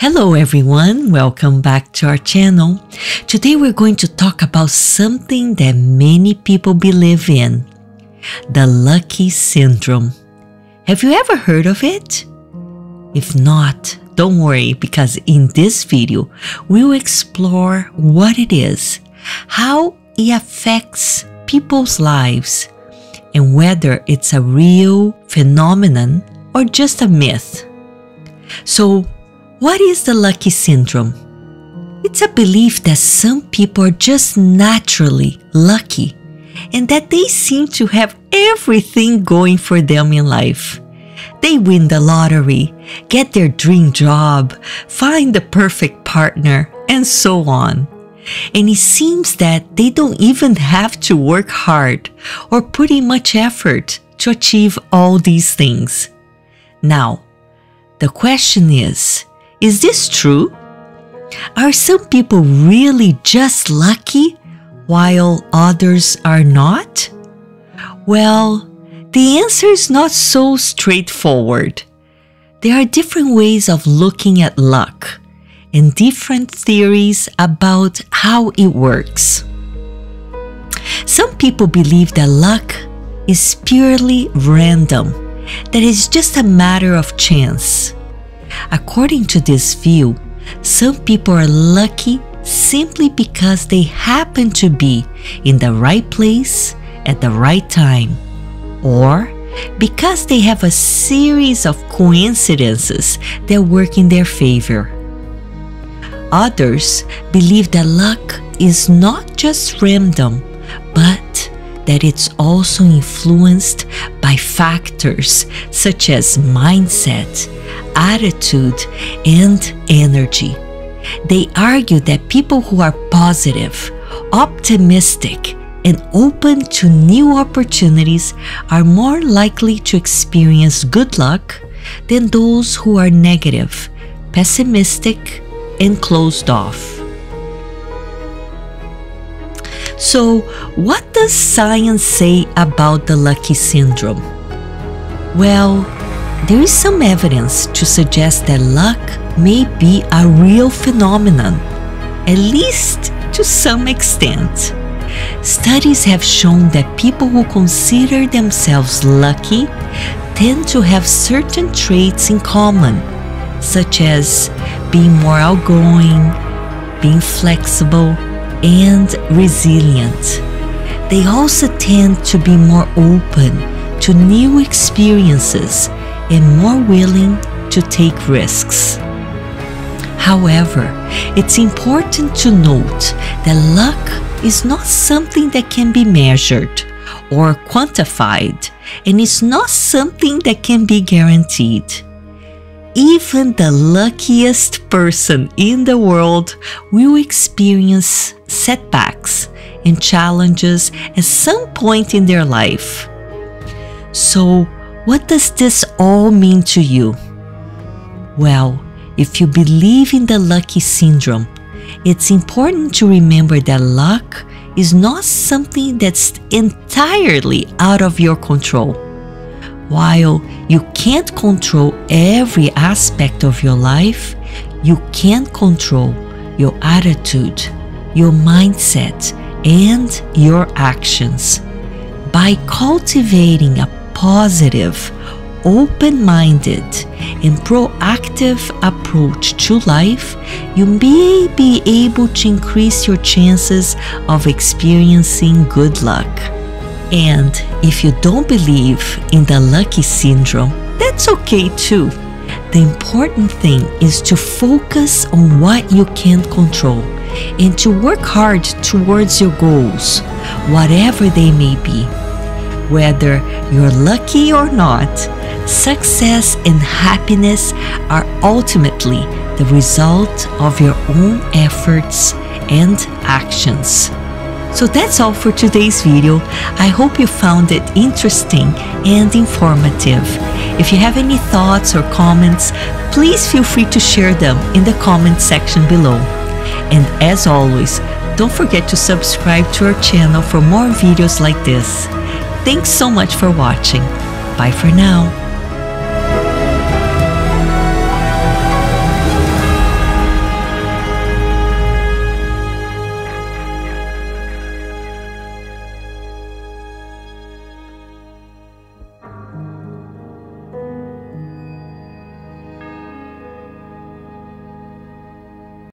Hello everyone, welcome back to our channel. Today we're going to talk about something that many people believe in the lucky syndrome. Have you ever heard of it? If not, don't worry because in this video we'll explore what it is, how it affects people's lives, and whether it's a real phenomenon or just a myth. So, what is the lucky syndrome? It's a belief that some people are just naturally lucky and that they seem to have everything going for them in life. They win the lottery, get their dream job, find the perfect partner, and so on. And it seems that they don't even have to work hard or put in much effort to achieve all these things. Now, the question is is this true? Are some people really just lucky while others are not? Well, the answer is not so straightforward. There are different ways of looking at luck and different theories about how it works. Some people believe that luck is purely random, that it's just a matter of chance. According to this view, some people are lucky simply because they happen to be in the right place at the right time, or because they have a series of coincidences that work in their favor. Others believe that luck is not just random, but that it's also influenced by factors such as mindset, attitude, and energy. They argue that people who are positive, optimistic, and open to new opportunities are more likely to experience good luck than those who are negative, pessimistic, and closed off. So, what does science say about the lucky syndrome? Well, there is some evidence to suggest that luck may be a real phenomenon, at least to some extent. Studies have shown that people who consider themselves lucky tend to have certain traits in common, such as being more outgoing, being flexible, and resilient. They also tend to be more open to new experiences and more willing to take risks. However, it's important to note that luck is not something that can be measured or quantified, and it's not something that can be guaranteed. Even the luckiest person in the world will experience setbacks and challenges at some point in their life. So, what does this all mean to you? Well, if you believe in the lucky syndrome, it's important to remember that luck is not something that's entirely out of your control. While you can't control every aspect of your life, you can control your attitude, your mindset, and your actions. By cultivating a positive, open minded, and proactive approach to life, you may be able to increase your chances of experiencing good luck. And if you don't believe in the lucky syndrome, that's okay too. The important thing is to focus on what you can control and to work hard towards your goals, whatever they may be. Whether you're lucky or not, success and happiness are ultimately the result of your own efforts and actions. So that's all for today's video. I hope you found it interesting and informative. If you have any thoughts or comments, please feel free to share them in the comment section below. And as always, don't forget to subscribe to our channel for more videos like this. Thanks so much for watching. Bye for now.